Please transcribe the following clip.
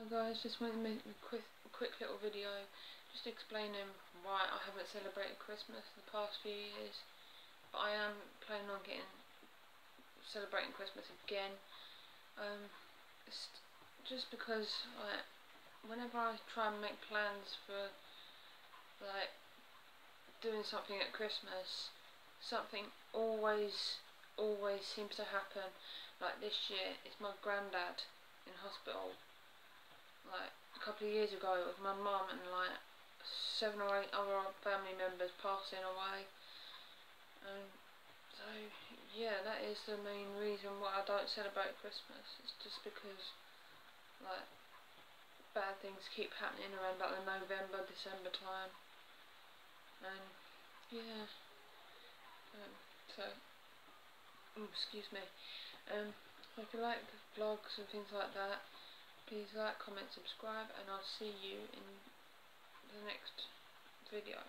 Hi guys, just wanted to make a quick, quick little video just explaining why I haven't celebrated Christmas the past few years. But I am planning on getting celebrating Christmas again. Um, just because like whenever I try and make plans for like doing something at Christmas, something always always seems to happen. Like this year, it's my granddad in hospital like a couple of years ago with my mum and like seven or eight other family members passing away. And so yeah that is the main reason why I don't celebrate Christmas. It's just because like bad things keep happening around like the November December time. And yeah. Um, so oh, excuse me. Um if you like vlogs and things like that Please like, comment, subscribe, and I'll see you in the next video.